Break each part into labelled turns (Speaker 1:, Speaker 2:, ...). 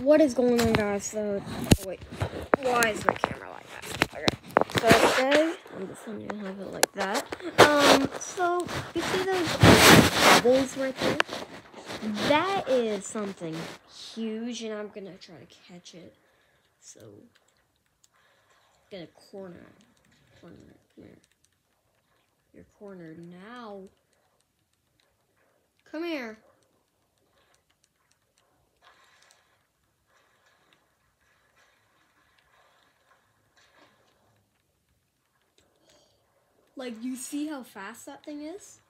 Speaker 1: What is going on, guys? So, oh, wait, why is my camera like that? Okay, so today I'm just gonna have it like that. Um, so you see those bubbles right there? That is something huge, and I'm gonna try to catch it. So, get a corner, corner, come here. You're cornered now. Come here. Like, you see how fast that thing is?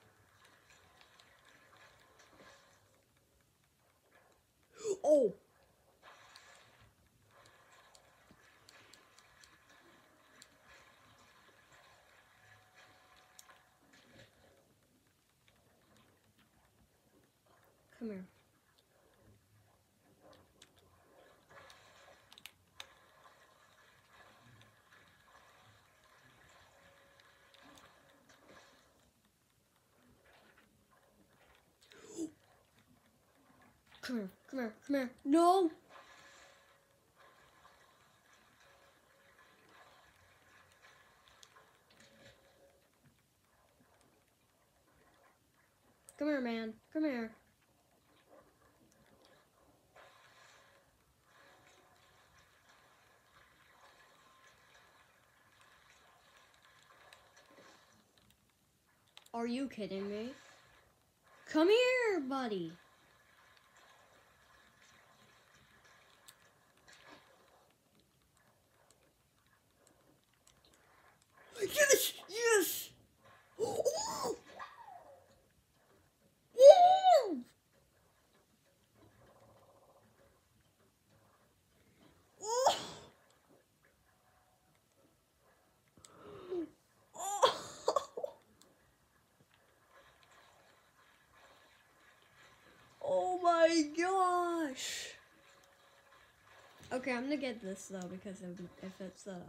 Speaker 1: Oh! Come here. Come here, come here, come here. No! Come here, man. Come here. Are you kidding me? Come here, buddy. Yes! Yes! Oh! Oh! Oh! Oh! Oh my gosh! Okay, I'm gonna get this though because if, it's um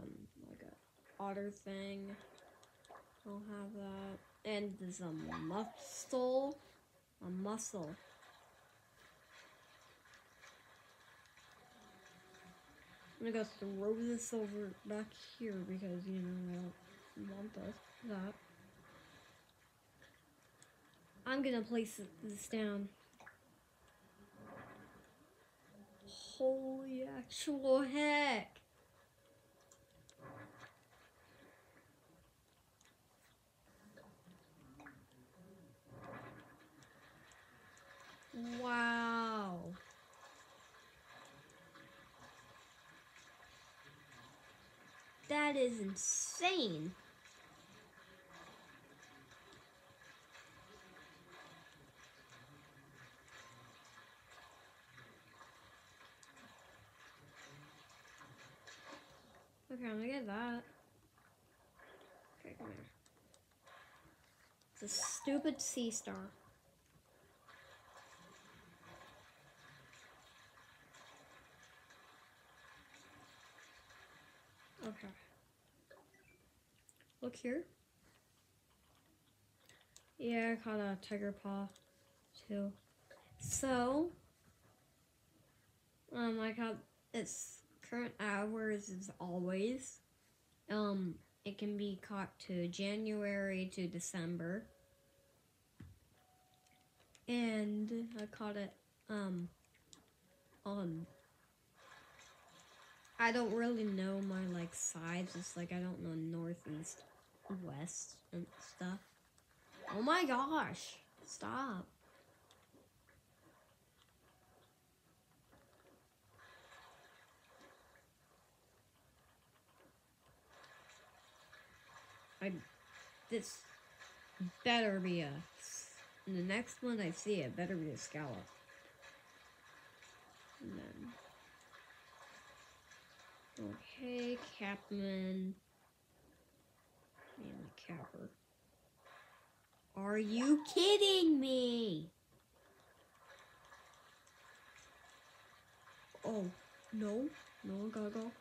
Speaker 1: like a otter thing, I'll have that. And there's a mussel, a mussel. I'm gonna go throw this over back here because you know I don't want this that. I'm gonna place this down. Holy actual heck. Wow. That is insane. Okay, I'm gonna get that. Okay, come here. It's a stupid sea star. Okay. Look here. Yeah, I caught a tiger paw too. So, um, I caught its current hours is always. Um, it can be caught to January to December. And I caught it, um, on I don't really know my like sides. It's like I don't know north northeast, west, and stuff. Oh my gosh! Stop. I this better be a the next one I see it better be a scallop. Then Okay, Capman. And the capper. Are you kidding me? Oh, no. No, gotta go.